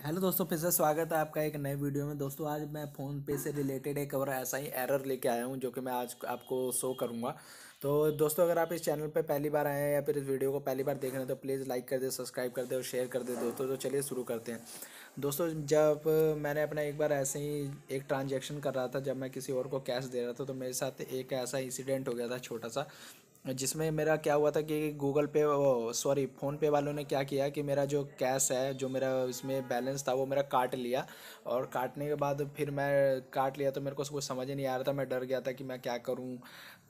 Hello दोस्तों, फिर से स्वागत है आपका एक नए वीडियो में। दोस्तों, आज मैं फ़ोन पे से रिलेटेड एक और ऐसा ही एरर लेके आया हूँ, जो कि मैं आज आपको शो करूँगा। तो दोस्तों, अगर आप इस चैनल पे पहली बार आए हैं या फिर इस वीडियो को पहली बार देख रहे हैं तो प्लीज़ लाइक कर दे, सब्सक्राइब कर दे और शेयर कर दे दोस्तों। तो चलिए शुरू करते हैं। दोस्तों, जब मैंने अपना एक बार ऐसे ही एक ट्रांजेक्शन कर रहा था, जब मैं किसी और को कैश दे रहा था तो मेरे साथ एक ऐसा इंसिडेंट हो गया था, छोटा सा। जिसमें मेरा क्या हुआ था कि गूगल पे सॉरी फ़ोन पे वालों ने क्या किया कि मेरा जो कैश है, जो मेरा इसमें बैलेंस था, वो मेरा काट लिया। और काटने के बाद फिर मैं काट लिया तो मेरे को कुछ समझ नहीं आ रहा था। मैं डर गया था कि मैं क्या करूँ।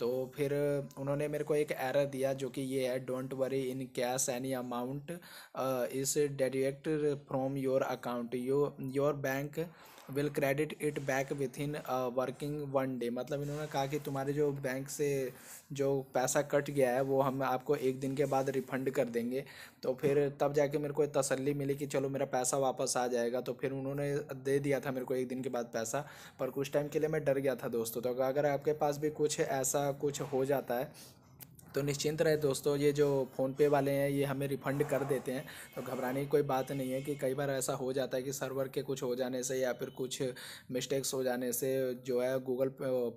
तो फिर उन्होंने मेरे को एक एरर दिया जो कि ये है don't worry in case any amount is deducted from your account yo your bank will credit it back within working one day मतलब इन्होंने कहा कि तुम्हारे जो बैंक से जो पैसा कट गया है, वो हम आपको एक दिन के बाद रिफंड कर देंगे। तो फिर तब जाके मेरे को तसल्ली मिली कि चलो मेरा पैसा वापस आ जाएगा। तो फिर उन्होंने दे दिया था मेरे को एक दिन के बाद पैसा, पर कुछ टाइम के लिए मैं डर गया था दोस्तों। तो अगर आपके पास भी कुछ ऐसा कुछ हो जाता है तो निश्चिंत रहे दोस्तों, ये जो फ़ोन पे वाले हैं, ये हमें रिफ़ंड कर देते हैं। तो घबराने की कोई बात नहीं है कि कई बार ऐसा हो जाता है कि सर्वर के कुछ हो जाने से या फिर कुछ मिस्टेक्स हो जाने से जो है गूगल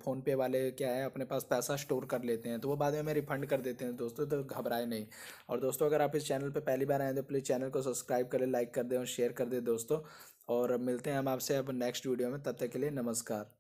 फ़ोन पे वाले क्या है, अपने पास पैसा स्टोर कर लेते हैं। तो वो बाद में हमें रिफ़ंड कर देते हैं दोस्तों तो घबराए नहीं। और दोस्तों, अगर आप इस चैनल पर पहली बार आए तो प्लीज़ चैनल को सब्सक्राइब करें लाइक कर दें और शेयर कर दें दोस्तों। और मिलते हैं हम आपसे अब नेक्स्ट वीडियो में, तब तक के लिए नमस्कार।